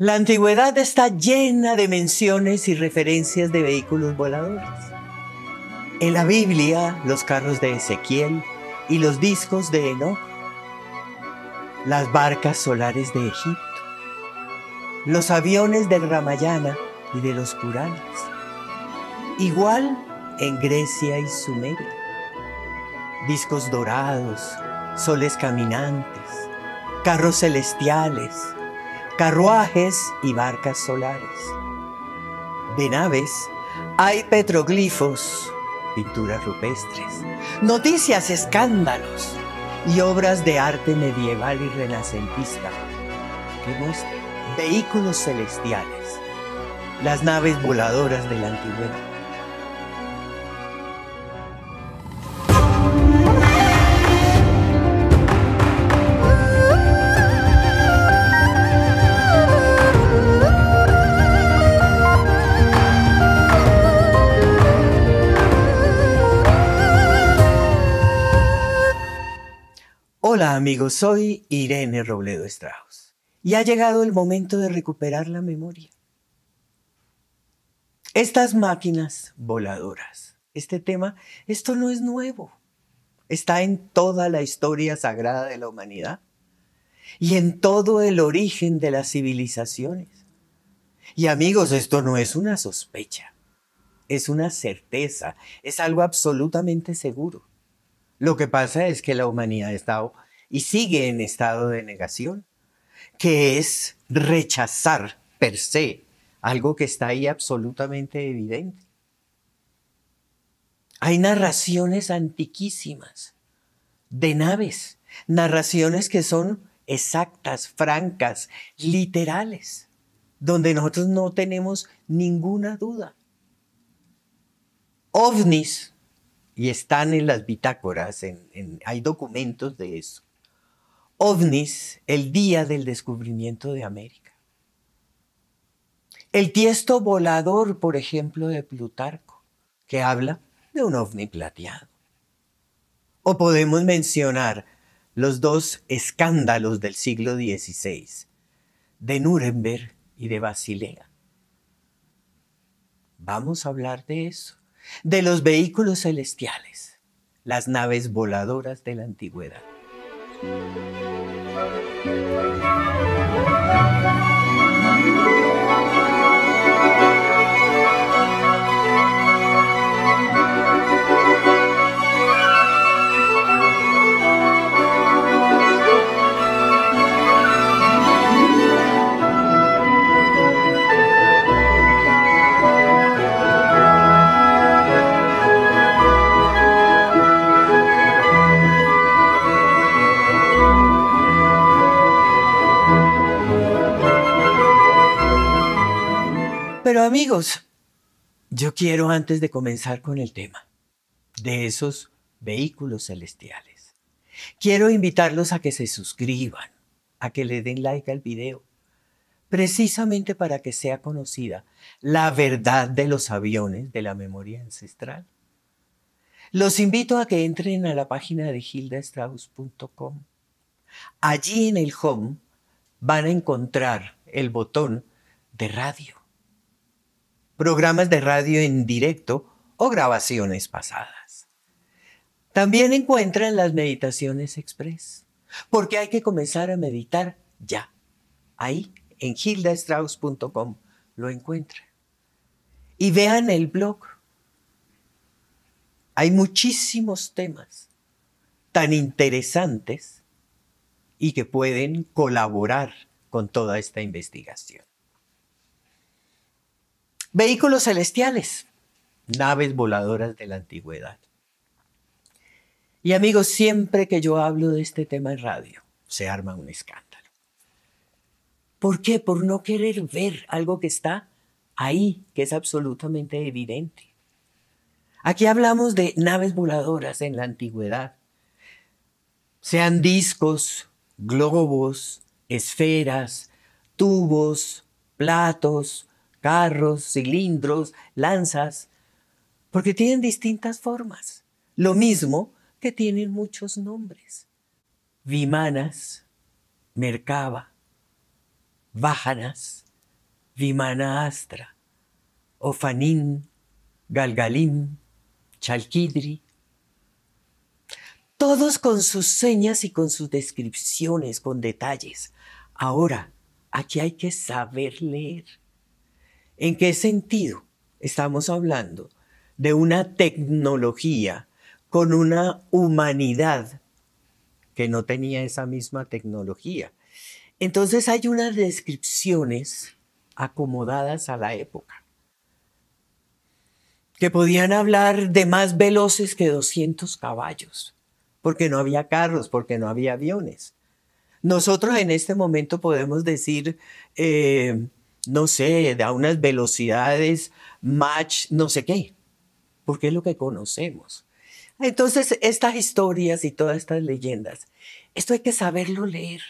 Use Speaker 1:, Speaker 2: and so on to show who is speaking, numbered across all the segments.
Speaker 1: La antigüedad está llena de menciones y referencias de vehículos voladores. En la Biblia, los carros de Ezequiel y los discos de Enoch, las barcas solares de Egipto, los aviones del Ramayana y de los Puranas. Igual en Grecia y Sumeria. Discos dorados, soles caminantes, carros celestiales, carruajes y barcas solares. De naves hay petroglifos, pinturas rupestres, noticias, escándalos y obras de arte medieval y renacentista que muestran vehículos celestiales, las naves voladoras de la antigüedad. Amigos, soy Irene Robledo Strauss y ha llegado el momento de recuperar la memoria. Estas máquinas voladoras, este tema, esto no es nuevo. Está en toda la historia sagrada de la humanidad y en todo el origen de las civilizaciones. Y amigos, esto no es una sospecha, es una certeza, es algo absolutamente seguro. Lo que pasa es que la humanidad ha estado y sigue en estado de negación, que es rechazar per se algo que está ahí absolutamente evidente. Hay narraciones antiquísimas de naves, narraciones que son exactas, francas, literales, donde nosotros no tenemos ninguna duda. OVNIs, y están en las bitácoras, hay documentos de eso ovnis el día del descubrimiento de América. El tiesto volador, por ejemplo, de Plutarco, que habla de un ovni plateado. O podemos mencionar los dos escándalos del siglo XVI, de Nuremberg y de Basilea. Vamos a hablar de eso, de los vehículos celestiales, las naves voladoras de la antigüedad. Pero amigos, yo quiero antes de comenzar con el tema de esos vehículos celestiales, quiero invitarlos a que se suscriban, a que le den like al video, precisamente para que sea conocida la verdad de los aviones de la memoria ancestral. Los invito a que entren a la página de hildastrauss.com. Allí en el home van a encontrar el botón de radio programas de radio en directo o grabaciones pasadas. También encuentran las meditaciones express, porque hay que comenzar a meditar ya. Ahí, en hildastrauss.com, lo encuentran. Y vean el blog. Hay muchísimos temas tan interesantes y que pueden colaborar con toda esta investigación. Vehículos celestiales, naves voladoras de la antigüedad. Y amigos, siempre que yo hablo de este tema en radio, se arma un escándalo. ¿Por qué? Por no querer ver algo que está ahí, que es absolutamente evidente. Aquí hablamos de naves voladoras en la antigüedad, sean discos, globos, esferas, tubos, platos, carros, cilindros, lanzas, porque tienen distintas formas. Lo mismo que tienen muchos nombres. Vimanas, Merkaba, Vájanas, Vimana Astra, Ofanín, Galgalim, Chalkidri, todos con sus señas y con sus descripciones, con detalles. Ahora, aquí hay que saber leer. ¿En qué sentido estamos hablando? De una tecnología con una humanidad que no tenía esa misma tecnología. Entonces hay unas descripciones acomodadas a la época que podían hablar de más veloces que 200 caballos, porque no había carros, porque no había aviones. Nosotros en este momento podemos decir, eh, no sé, a unas velocidades match, no sé qué, porque es lo que conocemos. Entonces, estas historias y todas estas leyendas, esto hay que saberlo leer.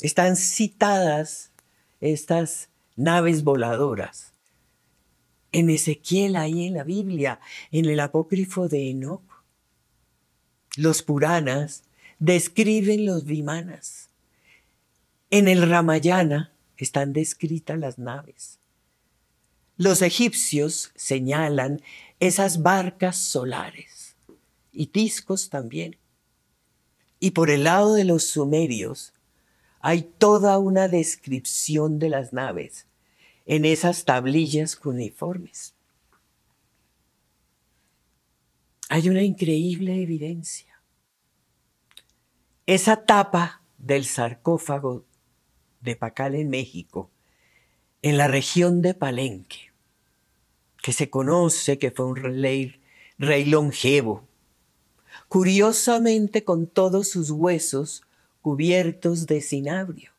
Speaker 1: Están citadas estas naves voladoras en Ezequiel, ahí en la Biblia, en el apócrifo de Enoch. Los Puranas describen los Vimanas. En el Ramayana están descritas las naves. Los egipcios señalan esas barcas solares y discos también. Y por el lado de los sumerios hay toda una descripción de las naves en esas tablillas cuneiformes. Hay una increíble evidencia. Esa tapa del sarcófago de Pacal en México, en la región de Palenque, que se conoce que fue un rey, rey longevo, curiosamente con todos sus huesos cubiertos de cinabrio.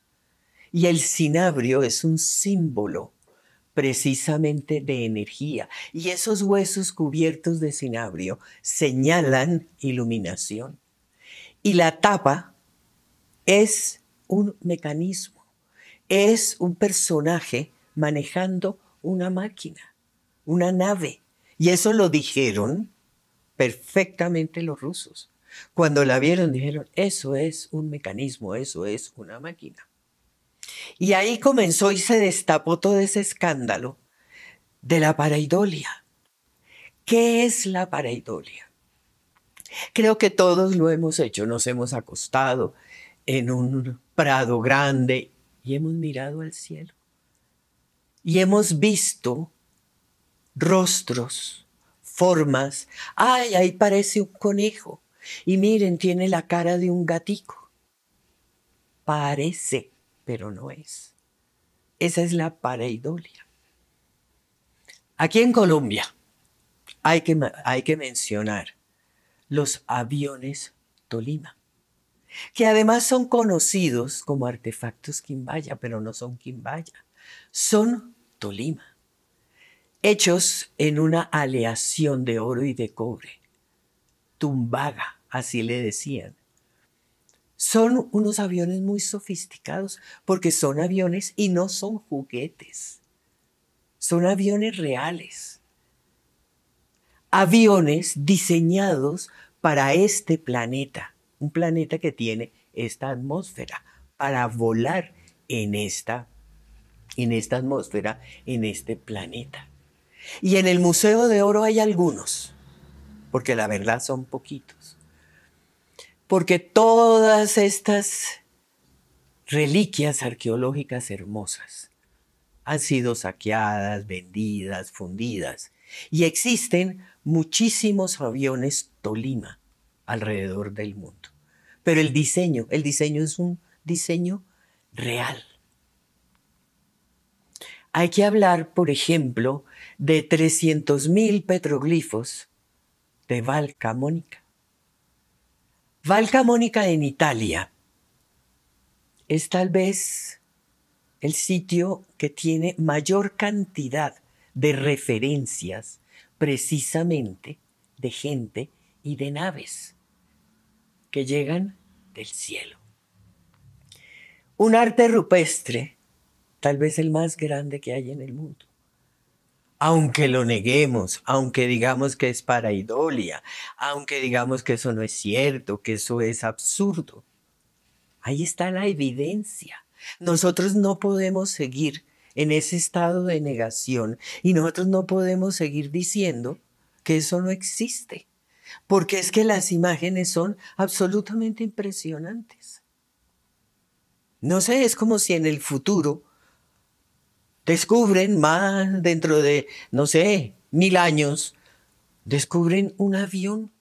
Speaker 1: Y el cinabrio es un símbolo precisamente de energía. Y esos huesos cubiertos de cinabrio señalan iluminación. Y la tapa es un mecanismo, es un personaje manejando una máquina, una nave. Y eso lo dijeron perfectamente los rusos. Cuando la vieron dijeron, eso es un mecanismo, eso es una máquina. Y ahí comenzó y se destapó todo ese escándalo de la paraidolia. ¿Qué es la paraidolia? Creo que todos lo hemos hecho, nos hemos acostado en un prado grande y hemos mirado al cielo. Y hemos visto rostros, formas. Ay, ahí parece un conejo. Y miren, tiene la cara de un gatico. Parece pero no es. Esa es la pareidolia. Aquí en Colombia hay que, hay que mencionar los aviones Tolima, que además son conocidos como artefactos Quimbaya, pero no son Quimbaya, son Tolima, hechos en una aleación de oro y de cobre, tumbaga, así le decían, son unos aviones muy sofisticados porque son aviones y no son juguetes. Son aviones reales. Aviones diseñados para este planeta, un planeta que tiene esta atmósfera, para volar en esta, en esta atmósfera, en este planeta. Y en el Museo de Oro hay algunos, porque la verdad son poquitos porque todas estas reliquias arqueológicas hermosas han sido saqueadas, vendidas, fundidas, y existen muchísimos aviones Tolima alrededor del mundo. Pero el diseño, el diseño es un diseño real. Hay que hablar, por ejemplo, de 300.000 petroglifos de Valcamónica Valca Mónica en Italia es tal vez el sitio que tiene mayor cantidad de referencias precisamente de gente y de naves que llegan del cielo. Un arte rupestre, tal vez el más grande que hay en el mundo aunque lo neguemos, aunque digamos que es para idolia, aunque digamos que eso no es cierto, que eso es absurdo. Ahí está la evidencia. Nosotros no podemos seguir en ese estado de negación y nosotros no podemos seguir diciendo que eso no existe, porque es que las imágenes son absolutamente impresionantes. No sé, es como si en el futuro descubren más dentro de, no sé, mil años, descubren un avión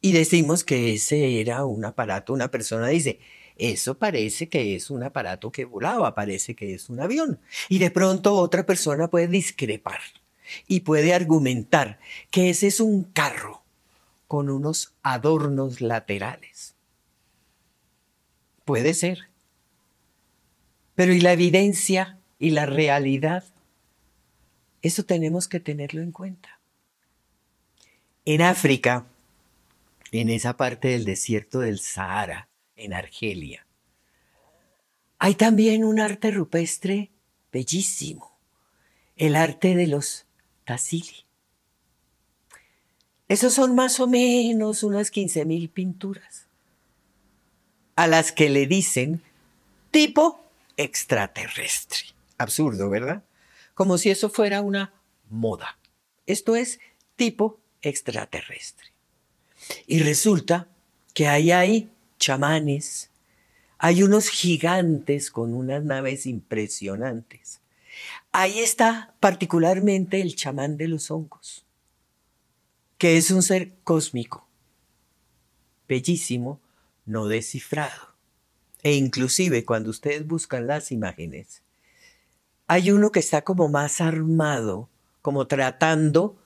Speaker 1: y decimos que ese era un aparato, una persona dice, eso parece que es un aparato que volaba, parece que es un avión. Y de pronto otra persona puede discrepar y puede argumentar que ese es un carro con unos adornos laterales. Puede ser. Pero ¿y la evidencia y la realidad? Eso tenemos que tenerlo en cuenta. En África, en esa parte del desierto del Sahara, en Argelia. Hay también un arte rupestre bellísimo, el arte de los Tassili. Esos son más o menos unas 15.000 pinturas, a las que le dicen tipo extraterrestre. Absurdo, ¿verdad? Como si eso fuera una moda. Esto es tipo extraterrestre. Y resulta que ahí hay chamanes, hay unos gigantes con unas naves impresionantes. Ahí está particularmente el chamán de los hongos, que es un ser cósmico, bellísimo, no descifrado. E inclusive cuando ustedes buscan las imágenes, hay uno que está como más armado, como tratando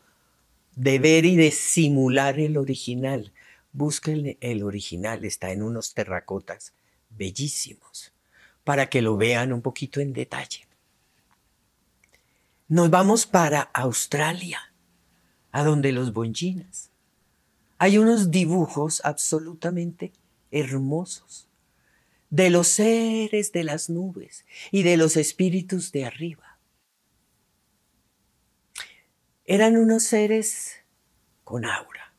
Speaker 1: de ver y de simular el original. Busquen el original, está en unos terracotas bellísimos, para que lo vean un poquito en detalle. Nos vamos para Australia, a donde los bonjinas. Hay unos dibujos absolutamente hermosos de los seres de las nubes y de los espíritus de arriba. Eran unos seres con aura,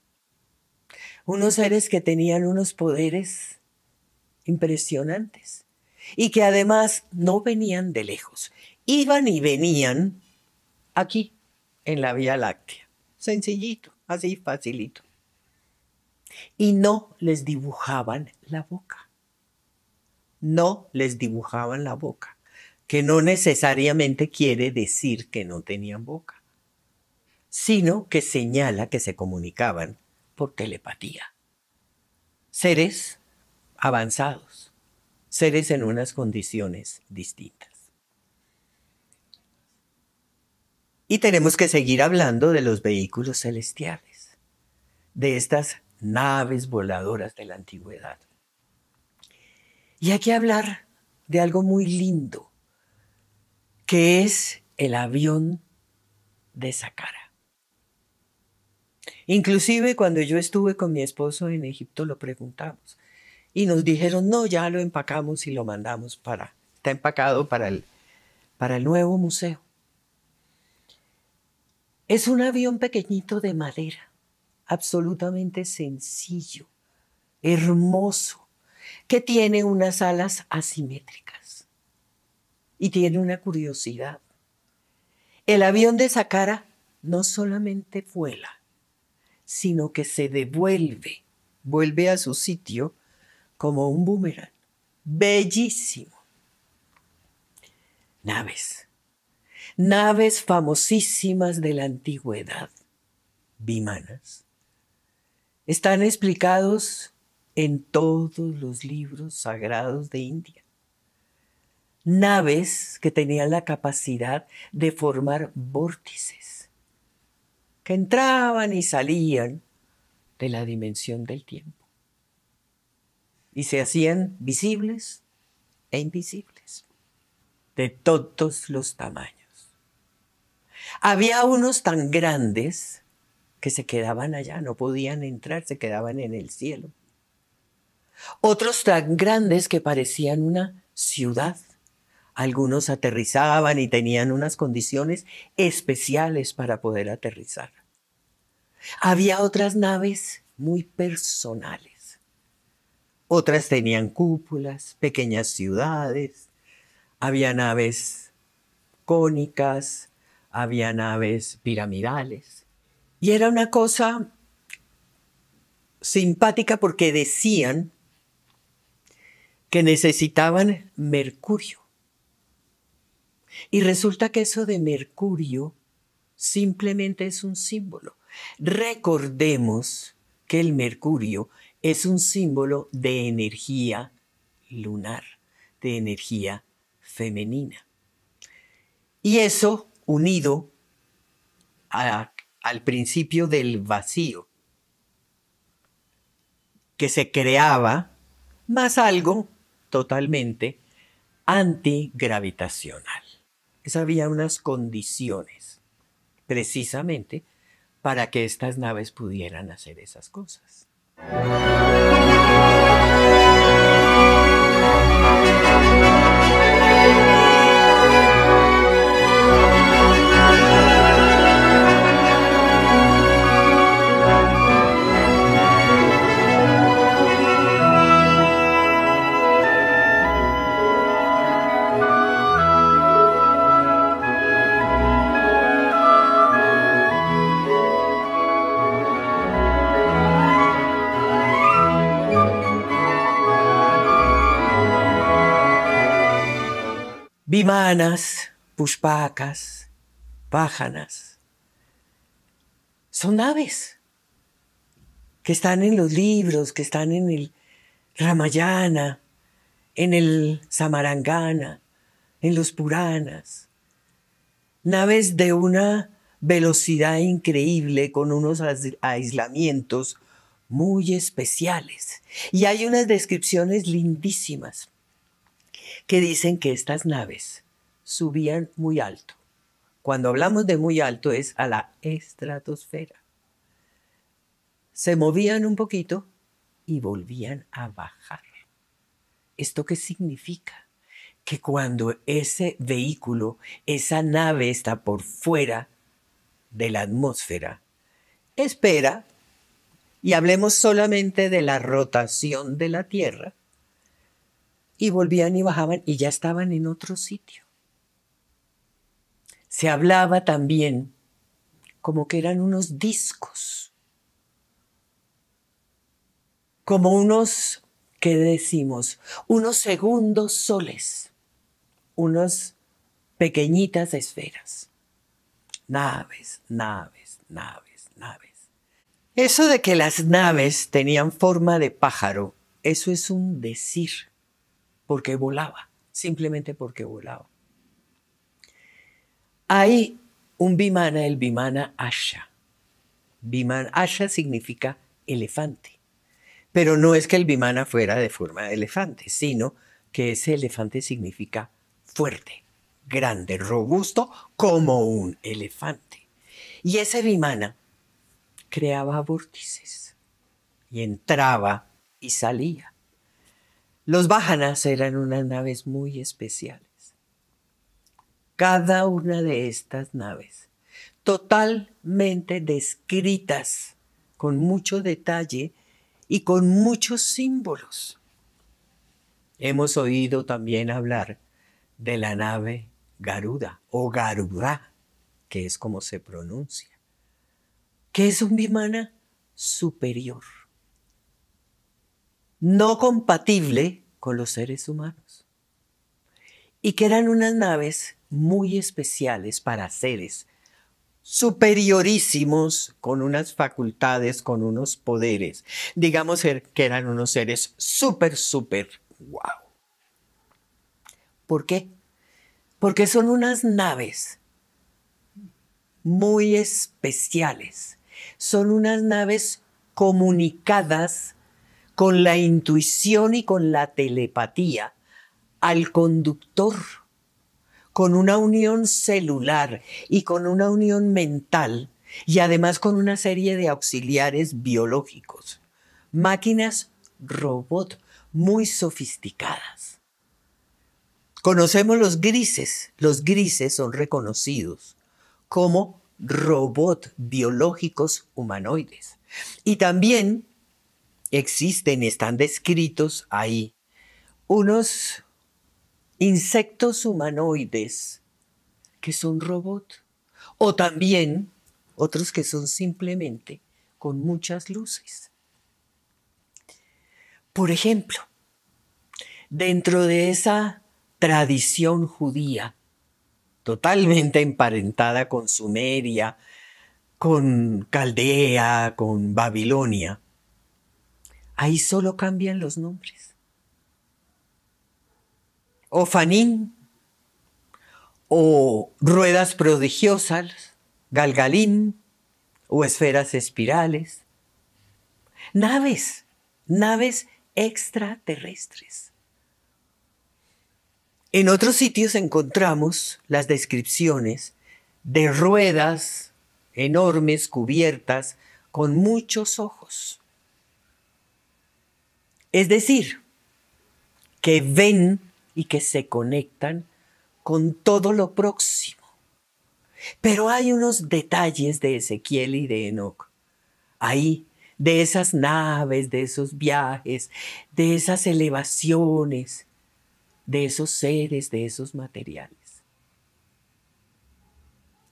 Speaker 1: unos seres que tenían unos poderes impresionantes y que además no venían de lejos, iban y venían aquí, en la Vía Láctea. Sencillito, así facilito. Y no les dibujaban la boca. No les dibujaban la boca, que no necesariamente quiere decir que no tenían boca sino que señala que se comunicaban por telepatía. Seres avanzados, seres en unas condiciones distintas. Y tenemos que seguir hablando de los vehículos celestiales, de estas naves voladoras de la antigüedad. Y hay que hablar de algo muy lindo, que es el avión de Saqqara. Inclusive cuando yo estuve con mi esposo en Egipto lo preguntamos y nos dijeron, no, ya lo empacamos y lo mandamos para, está empacado para el, para el nuevo museo. Es un avión pequeñito de madera, absolutamente sencillo, hermoso, que tiene unas alas asimétricas y tiene una curiosidad. El avión de Saqqara no solamente vuela, sino que se devuelve, vuelve a su sitio como un boomerang. Bellísimo. Naves. Naves famosísimas de la antigüedad, vimanas. Están explicados en todos los libros sagrados de India. Naves que tenían la capacidad de formar vórtices que entraban y salían de la dimensión del tiempo. Y se hacían visibles e invisibles, de todos los tamaños. Había unos tan grandes que se quedaban allá, no podían entrar, se quedaban en el cielo. Otros tan grandes que parecían una ciudad algunos aterrizaban y tenían unas condiciones especiales para poder aterrizar. Había otras naves muy personales. Otras tenían cúpulas, pequeñas ciudades, había naves cónicas, había naves piramidales. Y era una cosa simpática porque decían que necesitaban mercurio. Y resulta que eso de mercurio simplemente es un símbolo. Recordemos que el mercurio es un símbolo de energía lunar, de energía femenina. Y eso unido al principio del vacío, que se creaba más algo totalmente antigravitacional. Es, había unas condiciones precisamente para que estas naves pudieran hacer esas cosas. Pushpakas, pájanas. Son aves que están en los libros, que están en el Ramayana, en el Samarangana, en los Puranas. Naves de una velocidad increíble con unos aislamientos muy especiales. Y hay unas descripciones lindísimas que dicen que estas naves subían muy alto. Cuando hablamos de muy alto es a la estratosfera. Se movían un poquito y volvían a bajar. ¿Esto qué significa? Que cuando ese vehículo, esa nave está por fuera de la atmósfera, espera, y hablemos solamente de la rotación de la Tierra, y volvían y bajaban y ya estaban en otro sitio. Hablaba también como que eran unos discos, como unos, ¿qué decimos? Unos segundos soles, unas pequeñitas esferas. Naves, naves, naves, naves. Eso de que las naves tenían forma de pájaro, eso es un decir porque volaba, simplemente porque volaba. Hay un Vimana, el Vimana Asha. Vimana Asha significa elefante. Pero no es que el Vimana fuera de forma de elefante, sino que ese elefante significa fuerte, grande, robusto, como un elefante. Y ese Vimana creaba vórtices y entraba y salía. Los Bájanas eran unas naves muy especiales. Cada una de estas naves, totalmente descritas, con mucho detalle y con muchos símbolos. Hemos oído también hablar de la nave Garuda o Garuda, que es como se pronuncia, que es un vimana superior no compatible con los seres humanos. Y que eran unas naves muy especiales para seres superiorísimos, con unas facultades, con unos poderes. Digamos que eran unos seres súper, súper wow. ¿Por qué? Porque son unas naves muy especiales. Son unas naves comunicadas con la intuición y con la telepatía al conductor, con una unión celular y con una unión mental y además con una serie de auxiliares biológicos, máquinas robot muy sofisticadas. Conocemos los grises, los grises son reconocidos como robot biológicos humanoides. Y también existen, están descritos ahí, unos insectos humanoides que son robots o también otros que son simplemente con muchas luces. Por ejemplo, dentro de esa tradición judía, totalmente emparentada con Sumeria, con Caldea, con Babilonia, ahí solo cambian los nombres. O Fanín, o ruedas prodigiosas, galgalín, o esferas espirales. Naves, naves extraterrestres. En otros sitios encontramos las descripciones de ruedas enormes cubiertas con muchos ojos. Es decir, que ven y que se conectan con todo lo próximo. Pero hay unos detalles de Ezequiel y de Enoch. Ahí, de esas naves, de esos viajes, de esas elevaciones, de esos seres, de esos materiales.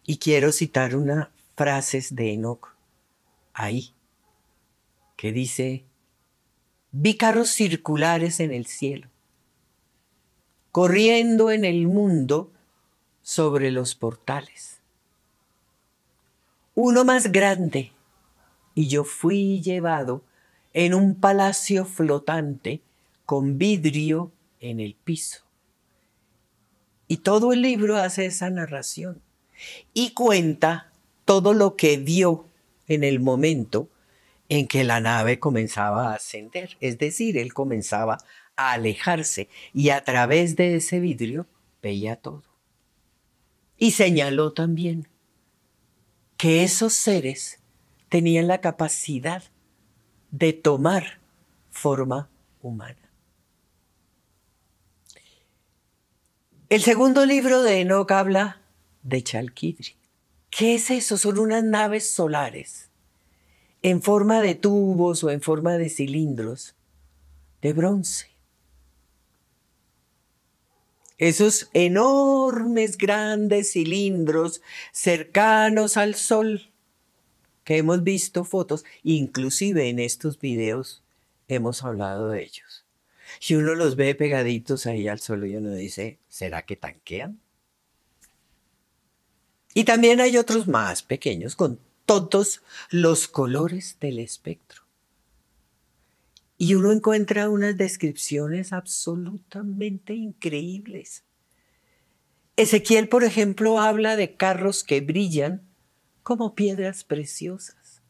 Speaker 1: Y quiero citar una frase de Enoch ahí, que dice, vi carros circulares en el cielo, corriendo en el mundo sobre los portales. Uno más grande, y yo fui llevado en un palacio flotante con vidrio en el piso. Y todo el libro hace esa narración y cuenta todo lo que vio en el momento en que la nave comenzaba a ascender. Es decir, él comenzaba a alejarse y a través de ese vidrio veía todo. Y señaló también que esos seres tenían la capacidad de tomar forma humana. El segundo libro de Enoch habla de Chalkidri. ¿Qué es eso? Son unas naves solares en forma de tubos o en forma de cilindros de bronce. Esos enormes, grandes cilindros cercanos al sol que hemos visto fotos, inclusive en estos videos hemos hablado de ellos. Si uno los ve pegaditos ahí al suelo y uno dice, ¿será que tanquean? Y también hay otros más pequeños con todos los colores del espectro. Y uno encuentra unas descripciones absolutamente increíbles. Ezequiel, por ejemplo, habla de carros que brillan como piedras preciosas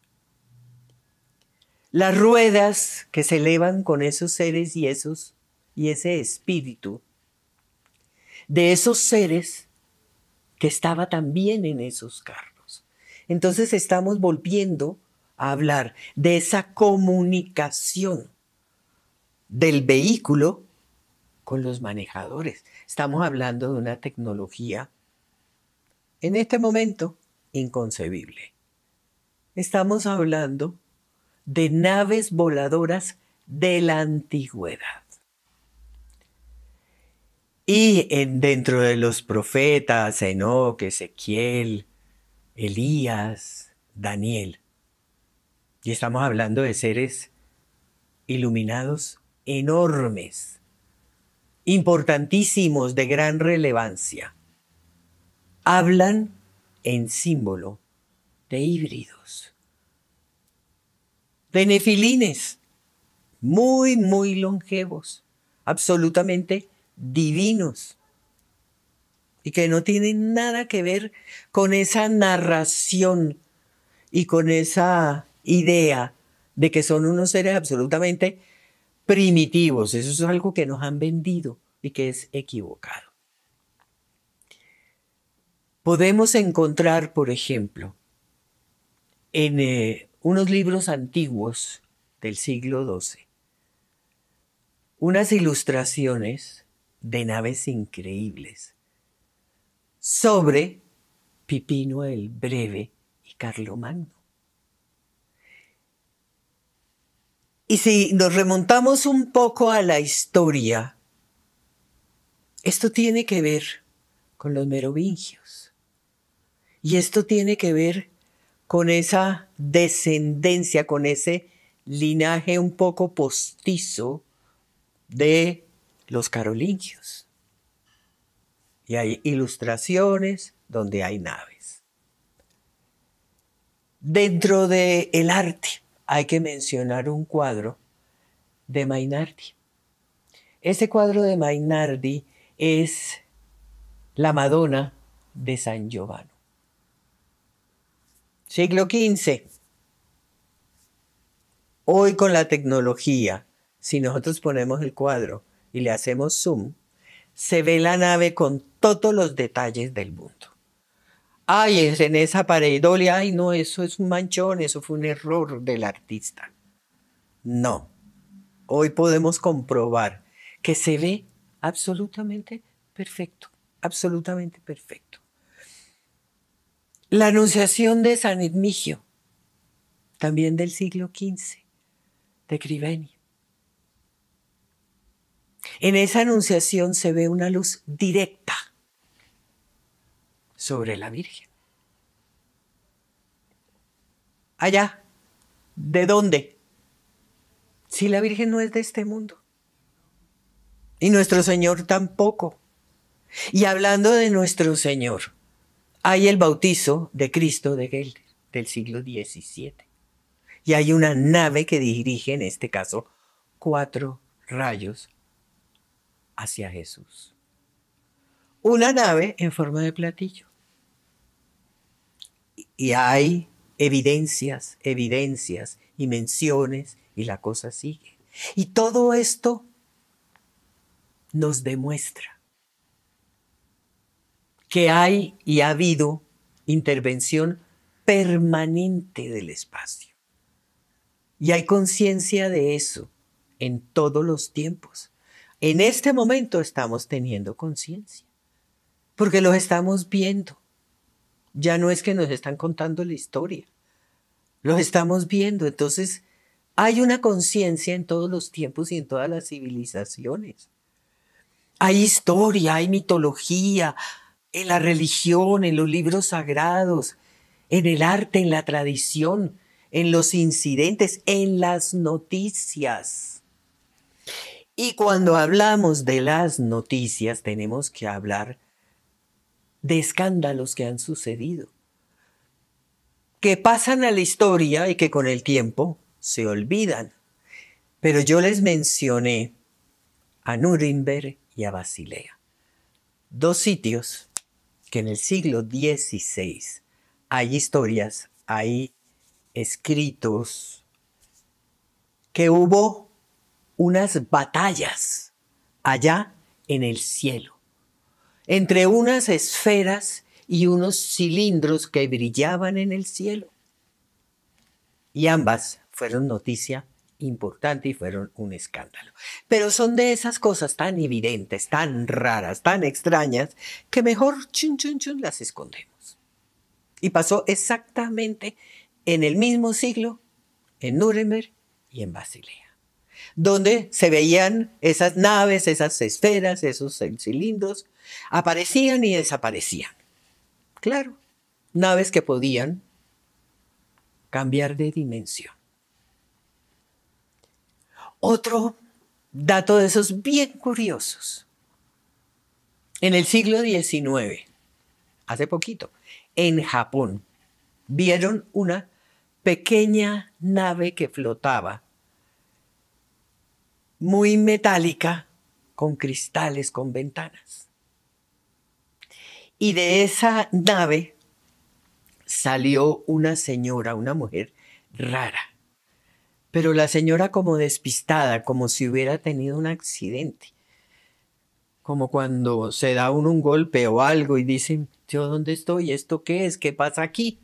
Speaker 1: las ruedas que se elevan con esos seres y esos y ese espíritu de esos seres que estaba también en esos carros. Entonces estamos volviendo a hablar de esa comunicación del vehículo con los manejadores. Estamos hablando de una tecnología en este momento inconcebible. Estamos hablando de naves voladoras de la antigüedad. Y en, dentro de los profetas, Enoch, Ezequiel, Elías, Daniel, y estamos hablando de seres iluminados enormes, importantísimos, de gran relevancia, hablan en símbolo de híbridos de nefilines, muy, muy longevos, absolutamente divinos, y que no tienen nada que ver con esa narración y con esa idea de que son unos seres absolutamente primitivos. Eso es algo que nos han vendido y que es equivocado. Podemos encontrar, por ejemplo, en eh, unos libros antiguos del siglo XII, unas ilustraciones de naves increíbles sobre Pipino el Breve y Carlomagno. Y si nos remontamos un poco a la historia, Esto tiene que ver con los merovingios. Y esto tiene que ver con esa descendencia, con ese linaje un poco postizo de los carolingios. Y hay ilustraciones donde hay naves. Dentro del el arte hay que mencionar un cuadro de Mainardi. Ese cuadro de Mainardi es la Madonna de San Giovanni. Siglo XV. Hoy con la tecnología, si nosotros ponemos el cuadro y le hacemos zoom, se ve la nave con todos los detalles del mundo. Ay, es en esa pareidolia, ay, no, eso es un manchón, eso fue un error del artista. No. Hoy podemos comprobar que se ve absolutamente perfecto, absolutamente perfecto. La anunciación de San Edmigio, también del siglo XV, de Criveni. En esa anunciación se ve una luz directa sobre la Virgen. Allá, ¿de dónde? Si la Virgen no es de este mundo. Y nuestro Señor tampoco. Y hablando de nuestro Señor, hay el bautizo de Cristo de Gelder del siglo XVII. Y hay una nave que dirige, en este caso, cuatro rayos hacia Jesús. Una nave en forma de platillo. Y hay evidencias, evidencias y menciones y la cosa sigue. Y todo esto nos demuestra que hay y ha habido intervención permanente del espacio. Y hay conciencia de eso en todos los tiempos. En este momento estamos teniendo conciencia, porque los estamos viendo. Ya no es que nos están contando la historia, los estamos viendo. Entonces, hay una conciencia en todos los tiempos y en todas las civilizaciones. Hay historia, hay mitología, en la religión, en los libros sagrados, en el arte, en la tradición, en los incidentes, en las noticias. Y cuando hablamos de las noticias, tenemos que hablar de escándalos que han sucedido, que pasan a la historia y que con el tiempo se olvidan. Pero yo les mencioné a Nuremberg y a Basilea, dos sitios que en el siglo XVI hay historias, hay escritos, que hubo unas batallas allá en el cielo, entre unas esferas y unos cilindros que brillaban en el cielo. Y ambas fueron noticia importante y fueron un escándalo. Pero son de esas cosas tan evidentes, tan raras, tan extrañas, que mejor chun chun chun las escondemos. Y pasó exactamente en el mismo siglo en Nuremberg y en Basilea, donde se veían esas naves, esas esferas, esos cilindros, aparecían y desaparecían. Claro, naves que podían cambiar de dimensión. Otro dato de esos bien curiosos. En el siglo XIX, hace poquito, en Japón, vieron una pequeña nave que flotaba, muy metálica, con cristales, con ventanas. Y de esa nave salió una señora, una mujer rara pero la señora como despistada, como si hubiera tenido un accidente. Como cuando se da uno un golpe o algo y dicen, yo dónde estoy, ¿esto qué es? ¿Qué pasa aquí?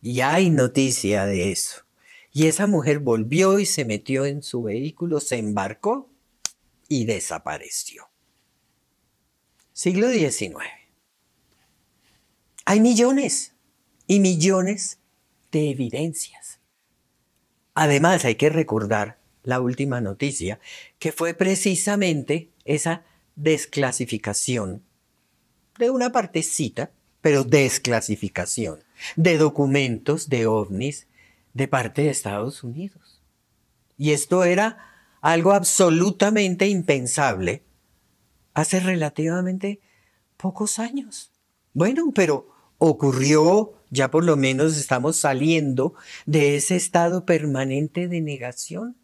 Speaker 1: Y hay noticia de eso. Y esa mujer volvió y se metió en su vehículo, se embarcó y desapareció. Siglo XIX. Hay millones y millones de evidencias Además, hay que recordar la última noticia, que fue precisamente esa desclasificación de una partecita, pero desclasificación de documentos de ovnis de parte de Estados Unidos. Y esto era algo absolutamente impensable hace relativamente pocos años. Bueno, pero ocurrió, ya por lo menos estamos saliendo de ese estado permanente de negación.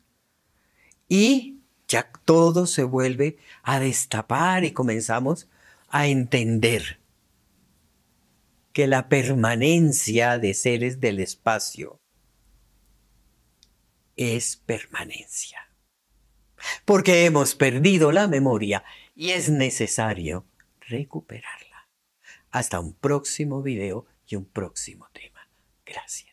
Speaker 1: Y ya todo se vuelve a destapar y comenzamos a entender que la permanencia de seres del espacio es permanencia. Porque hemos perdido la memoria y es necesario recuperarla. Hasta un próximo video y un próximo tema. Gracias.